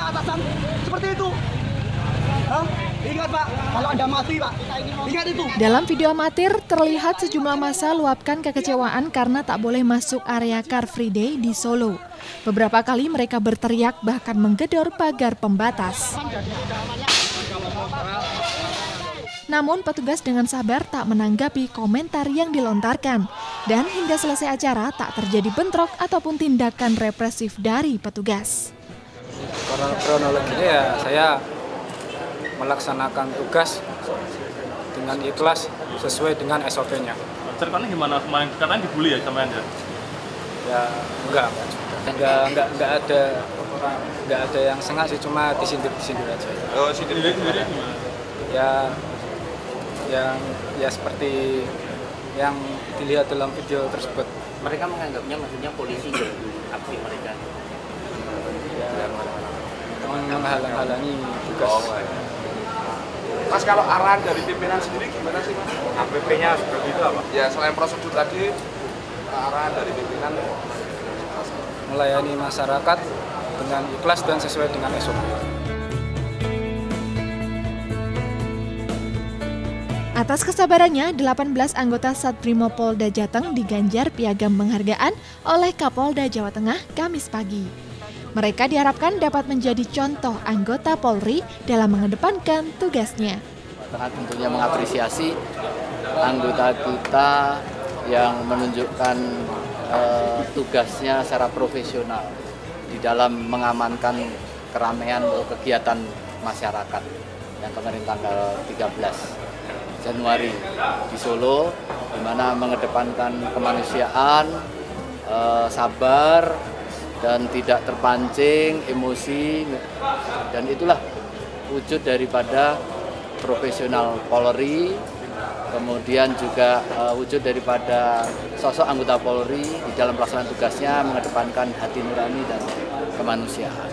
atasan seperti itu. Hah? Ingat Pak, kalau Anda mati Pak, ingat itu. Dalam video amatir, terlihat sejumlah masa luapkan kekecewaan karena tak boleh masuk area Car Free Day di Solo. Beberapa kali mereka berteriak bahkan menggedor pagar pembatas. Namun petugas dengan sabar tak menanggapi komentar yang dilontarkan. Dan hingga selesai acara tak terjadi bentrok ataupun tindakan represif dari petugas. Kronologinya ya saya melaksanakan tugas dengan ikhlas sesuai dengan SOP-nya. Ceritanya gimana kemarin? Katanya dibully ya sama Anda? Ya enggak, enggak, enggak, enggak ada enggak ada yang sengaja cuma disindir-disindir aja. Oh, sindir sendiri gimana? Ya yang ya seperti yang dilihat dalam video tersebut. mereka menganggapnya maksudnya polisi ganggu aksi mereka Ya, menghalang-halangi tugas. Mas kalau arahan dari pimpinan sendiri gimana sih Mas? APP-nya seperti itu apa? Ya selain prosedur tadi, arahan dari pimpinan melayani masyarakat dengan ikhlas dan sesuai dengan SOP. Atas kesabarannya, 18 anggota Satbrimo Polda Jateng diganjar piagam penghargaan oleh Kapolda Jawa Tengah Kamis pagi. Mereka diharapkan dapat menjadi contoh anggota Polri dalam mengedepankan tugasnya. Karena tentunya mengapresiasi anggota kita yang menunjukkan eh, tugasnya secara profesional di dalam mengamankan keramaian atau kegiatan masyarakat yang kemarin tanggal 13 Januari di Solo di mana mengedepankan kemanusiaan, eh, sabar dan tidak terpancing emosi dan itulah wujud daripada profesional Polri kemudian juga eh, wujud daripada sosok anggota Polri di dalam pelaksanaan tugasnya mengedepankan hati nurani dan kemanusiaan.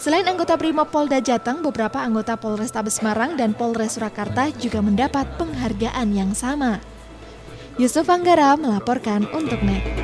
Selain anggota Brimob Polda Jateng, beberapa anggota Polrestabes Semarang dan Polres Surakarta juga mendapat penghargaan yang sama. Yusuf Anggara melaporkan untuk NET.